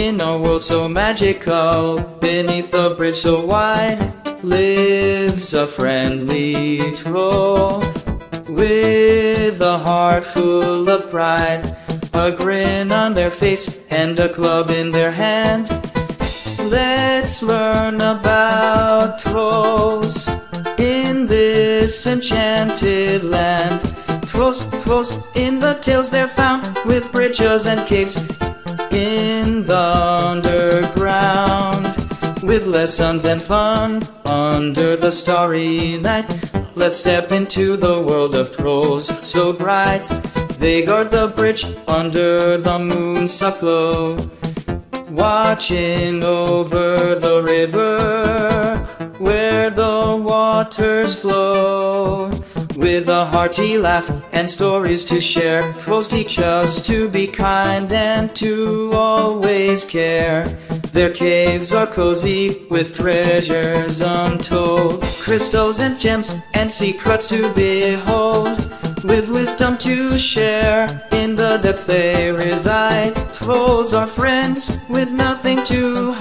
In a world so magical, beneath the bridge so wide, lives a friendly troll with a heart full of pride, a grin on their face, and a club in their hand. Let's learn about trolls in this enchanted land. Trolls, trolls, in the tales they're found with bridges and caves in the underground. With lessons and fun under the starry night. Let's step into the world of trolls so bright. They guard the bridge under the moon's glow. Watching over the river where the waters flow. With a hearty laugh and stories to share, trolls teach us to be kind and to always care. Their caves are cozy with treasures untold, crystals and gems and secrets to behold. With wisdom to share, in the depths they reside. Trolls are friends with nothing to hide.